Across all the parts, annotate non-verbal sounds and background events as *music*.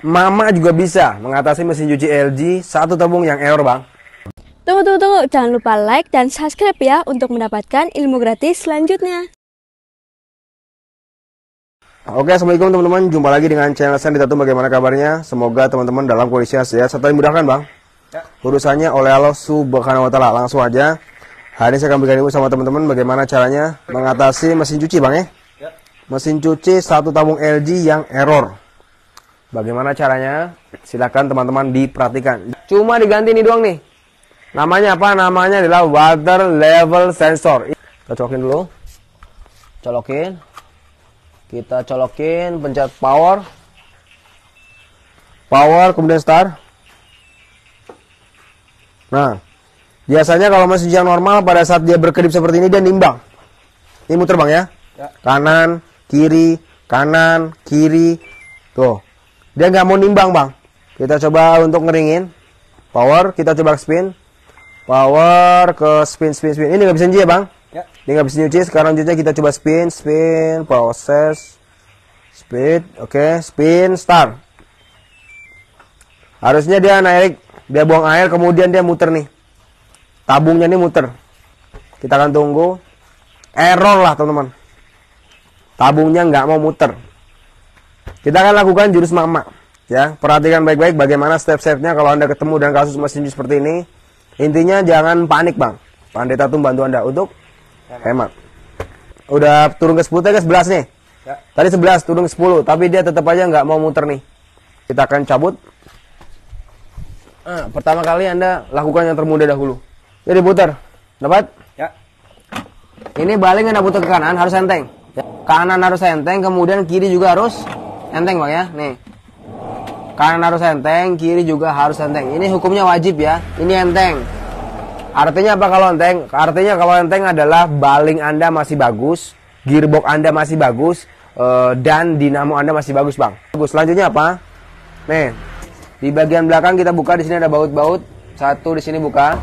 Mama juga bisa mengatasi mesin cuci LG satu tabung yang error bang. Tunggu, tunggu, tunggu. Jangan lupa like dan subscribe ya untuk mendapatkan ilmu gratis selanjutnya. Oke, Assalamualaikum teman-teman. Jumpa lagi dengan channel Sandi Tatum. Bagaimana kabarnya? Semoga teman-teman dalam kondisi sehat serta dimudahkan bang. Urusannya oleh Allah Subhanahu Wa Taala. Langsung aja. Hari ini saya akan berikan ilmu sama teman-teman bagaimana caranya mengatasi mesin cuci bang ya. Mesin cuci satu tabung LG yang error. Bagaimana caranya? Silakan teman-teman diperhatikan. Cuma diganti ini doang nih. Namanya apa? Namanya adalah water level sensor. Kita colokin dulu. Colokin. Kita colokin, pencet power. Power, kemudian start. Nah, biasanya kalau mesin yang normal pada saat dia berkedip seperti ini dia nimbang. Ini muter bang ya. Kanan, kiri, kanan, kiri. Tuh, dia nggak mau nimbang bang. Kita coba untuk ngeringin. Power, kita coba spin. Power ke spin, spin, spin. Ini nggak bisa nyuci ya bang? Ya. Ini nggak bisa nyuci. Sekarang nyuci kita coba spin, spin, proses, speed. Oke, spin, start. Harusnya dia naik, dia buang air, kemudian dia muter nih. Tabungnya nih muter. Kita akan tunggu. Error lah teman-teman. Tabungnya nggak mau muter. Kita akan lakukan jurus mama. Ya, perhatikan baik-baik bagaimana step-stepnya kalau anda ketemu dengan kasus mesin seperti ini. Intinya jangan panik bang. Pandai Tatum bantu anda untuk hemat. Udah turun ke 10 ke 11 nih. Ya. Tadi 11 turun ke 10, tapi dia tetap aja nggak mau muter nih. Kita akan cabut. Nah, pertama kali anda lakukan yang termudah dahulu. Jadi putar. Dapat? Ya. Ini balik anda putar ke kanan harus enteng. Ya. Kanan harus enteng, kemudian kiri juga harus enteng bang ya. Nih. Kanan harus enteng, kiri juga harus enteng. Ini hukumnya wajib ya. Ini enteng. Artinya apa kalau enteng? Artinya kalau enteng adalah baling anda masih bagus, gearbox anda masih bagus, eh, dan dinamo anda masih bagus bang. Bagus. Selanjutnya apa? Nih. Di bagian belakang kita buka di sini ada baut-baut. Satu di sini buka.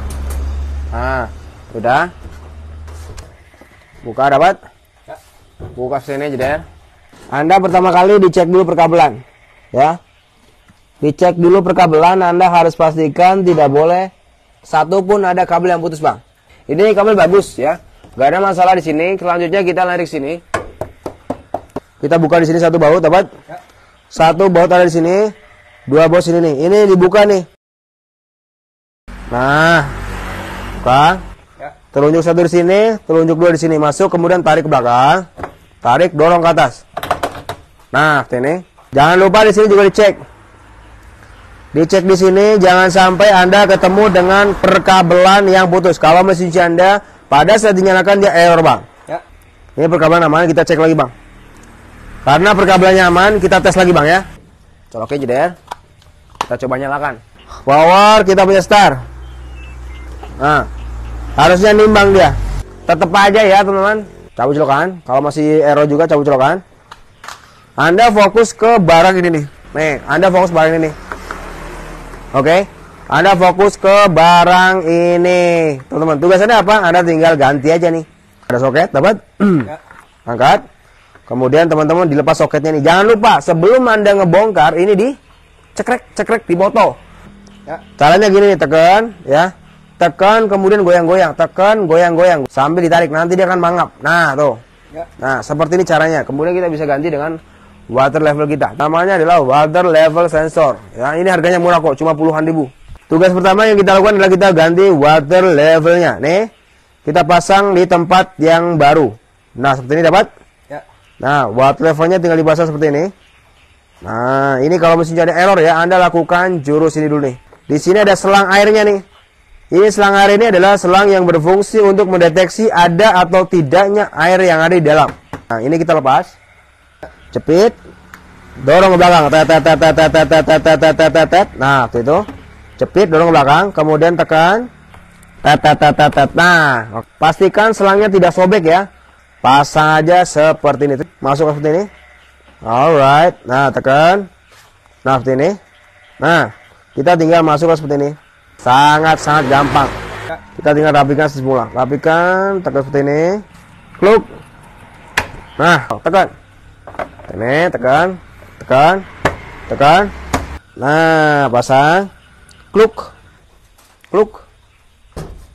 Nah, udah. Buka dapat? Buka sini jeder. Anda pertama kali dicek dulu perkabelan, ya. Dicek dulu perkabelan, Anda harus pastikan tidak boleh satu pun ada kabel yang putus, Bang. Ini kabel bagus ya. Gak ada masalah di sini. Selanjutnya kita narik sini. Kita buka di sini satu baut, dapat? Satu baut ada di sini. Dua baut sini nih. Ini dibuka nih. Nah, buka. Ya. Telunjuk satu di sini, telunjuk dua di sini. Masuk, kemudian tarik ke belakang. Tarik, dorong ke atas. Nah, ini. Jangan lupa di sini juga dicek. Dicek di sini, jangan sampai Anda ketemu dengan perkabelan yang putus. Kalau mesin cuci Anda pada saat dinyalakan dia error, Bang. Ya. Ini perkabelan aman, kita cek lagi, Bang. Karena perkabelannya aman, kita tes lagi, Bang ya. Colokin jeder. Kita coba nyalakan. Power, kita punya start. Nah, harusnya nimbang dia. Tetap aja ya, teman-teman. Cabut colokan. Kalau masih error juga, cabut colokan. Anda fokus ke barang ini nih. Nih, Anda fokus barang ini nih. Oke. Anda fokus ke barang ini. Teman-teman, tugasannya apa? Anda tinggal ganti aja nih. Ada soket, dapat? Ya. *clears throat* Angkat. Kemudian teman-teman dilepas soketnya nih. Jangan lupa sebelum Anda ngebongkar ini di cekrek cekrek di botol. Ya. Caranya gini nih, tekan ya. Tekan kemudian goyang-goyang, tekan goyang-goyang sambil ditarik nanti dia akan mangap. Nah, tuh. Ya. Nah, seperti ini caranya. Kemudian kita bisa ganti dengan water level kita. Namanya adalah water level sensor. Ya, ini harganya murah kok, cuma puluhan ribu. Tugas pertama yang kita lakukan adalah kita ganti water levelnya. Nih, kita pasang di tempat yang baru. Nah, seperti ini dapat? Ya. Nah, water levelnya tinggal dipasang seperti ini. Nah, ini kalau mesin ada error ya, Anda lakukan jurus ini dulu nih. Di sini ada selang airnya nih. Ini selang air ini adalah selang yang berfungsi untuk mendeteksi ada atau tidaknya air yang ada di dalam. Nah, ini kita lepas. Cepit. Dorong ke belakang. Tet tet tet tet tet tet tet tet tet tet tet. Nah, waktu itu. Cepit dorong ke belakang, kemudian tekan. Tet tet tet tet tet. Nah, pastikan selangnya tidak sobek ya. Pasang aja seperti ini. Masuk seperti ini. Alright. Nah, tekan. Nah, seperti ini. Nah, kita tinggal masuk seperti ini. Sangat-sangat gampang. Kita tinggal rapikan semula. Rapikan, tekan seperti ini. Kluk. Nah, tekan. Ini, tekan. Tekan. Tekan. Nah, pasang. Kluk. Kluk.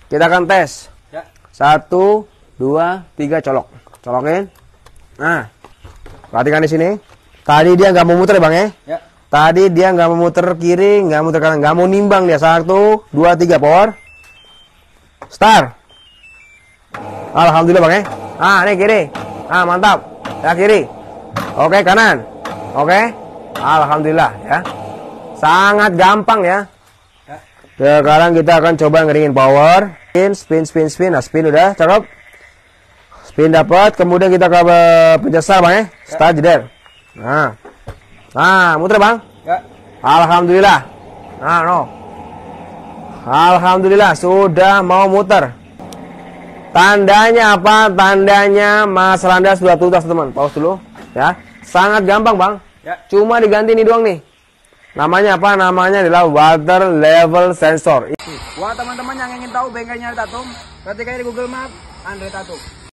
Kita akan tes. Ya. Satu, dua, tiga, colok. Colokin. Nah, perhatikan di sini. Tadi dia nggak mau muter bang ya? Ya. Tadi dia nggak mau muter kiri, nggak muter kanan, nggak mau nimbang dia. Satu, dua, tiga, power. Start. Alhamdulillah bang ya. Ah, ini kiri. Ah, mantap. Ya kiri. Oke kanan. Oke. Alhamdulillah ya. Sangat gampang ya. Sekarang kita akan coba ngeringin power. Spin, spin, spin, spin. Nah, spin udah, cakep. Spin dapat, kemudian kita ke pencesar bang ya. Start jeder. Nah. Nah, muter bang. Ya. Alhamdulillah. Nah, no. Alhamdulillah sudah mau muter. Tandanya apa? Tandanya Mas Randa sudah tuntas teman. Pause dulu ya. Sangat gampang bang. Ya. Cuma diganti ini doang nih. Namanya apa? Namanya adalah water level sensor. Buat teman-teman yang ingin tahu bengkelnya Tatum, ketika di Google Map, Andre Tatum.